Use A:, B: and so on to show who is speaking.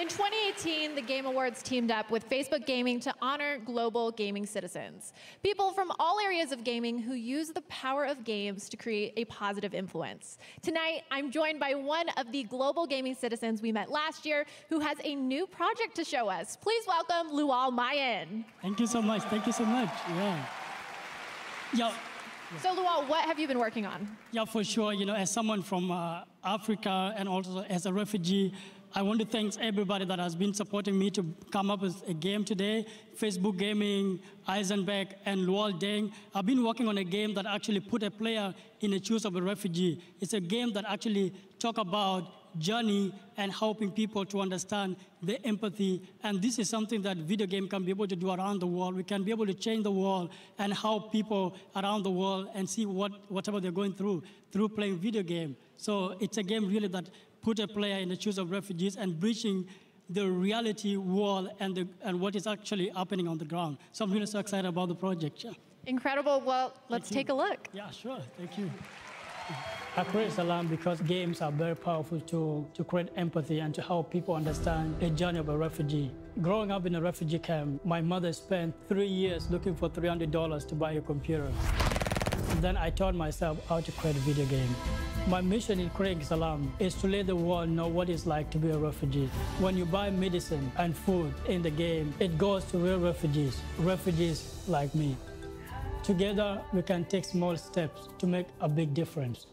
A: In 2018, the Game Awards teamed up with Facebook Gaming to honor global gaming citizens. People from all areas of gaming who use the power of games to create a positive influence. Tonight, I'm joined by one of the global gaming citizens we met last year who has a new project to show us. Please welcome Lual Mayen.
B: Thank you so much. Thank you so much. Yeah. Yeah.
A: So, Lual, what have you been working on?
B: Yeah, for sure. You know, as someone from uh, Africa and also as a refugee, I want to thank everybody that has been supporting me to come up with a game today. Facebook Gaming, Eisenberg, and Luol Deng. I've been working on a game that actually put a player in the shoes of a refugee. It's a game that actually talk about journey and helping people to understand the empathy. And this is something that video game can be able to do around the world. We can be able to change the world and help people around the world and see what, whatever they're going through through playing video game. So it's a game really that put a player in the shoes of refugees and breaching the reality wall and, the, and what is actually happening on the ground. So I'm really so excited about the project. Yeah.
A: Incredible. Well, let's take a look.
B: Yeah, sure. Thank you. I create Salaam because games are very powerful to, to create empathy and to help people understand the journey of a refugee. Growing up in a refugee camp, my mother spent three years looking for $300 to buy a computer. Then I taught myself how to create a video game. My mission in creating Salaam is to let the world know what it's like to be a refugee. When you buy medicine and food in the game, it goes to real refugees, refugees like me. Together, we can take small steps to make a big difference.